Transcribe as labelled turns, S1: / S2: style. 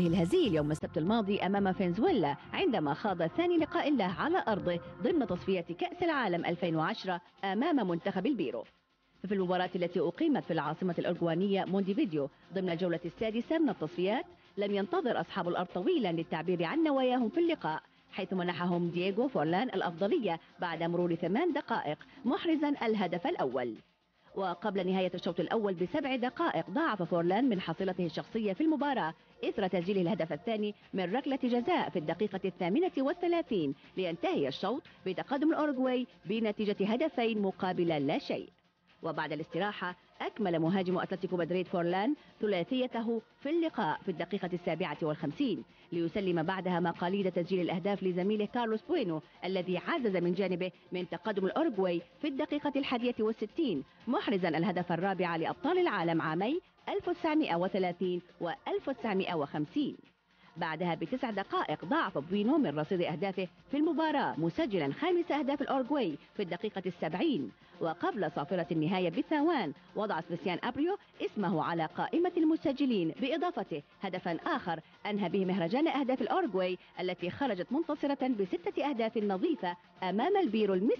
S1: الهزيل يوم السبت الماضي أمام فنزويلا عندما خاض ثاني لقاء له على أرضه ضمن تصفية كأس العالم 2010 أمام منتخب البيرو. في المباراة التي أقيمت في العاصمة الأرجوانية مونتيفيديو ضمن الجولة السادسة من التصفيات لم ينتظر أصحاب الأرض طويلا للتعبير عن نواياهم في اللقاء حيث منحهم دييغو فورلان الأفضلية بعد مرور ثمان دقائق محرزا الهدف الأول. وقبل نهاية الشوط الأول بسبع دقائق ضاعف فورلان من حصيلته الشخصية في المباراة إثر تسجيل الهدف الثاني من ركلة جزاء في الدقيقة الثامنة والثلاثين. لينتهي الشوط بتقدم الأورجواي بنتيجة هدفين مقابل لا شيء. وبعد الاستراحة أكمل مهاجم أتلتيكو مدريد فورلان ثلاثيته في اللقاء في الدقيقة السابعة والخمسين ليسلم بعدها مقاليد تسجيل الأهداف لزميله كارلوس بوينو الذي عزز من جانبه من تقدم الأورجواي في الدقيقة الحادية والستين محرزا الهدف الرابع لأبطال العالم عامي 1930 و 1950 بعدها بتسع دقائق ضاعف بوينو من رصيد أهدافه في المباراة مسجلا خامس أهداف الأورجواي في الدقيقة السبعين. وقبل صافرة النهاية بثوان وضع سيباستيان أبريو اسمه على قائمة المسجلين بإضافته هدفا آخر أنهى به مهرجان أهداف الأورجواي التي خرجت منتصرة بستة أهداف نظيفة أمام البيرو المسكين.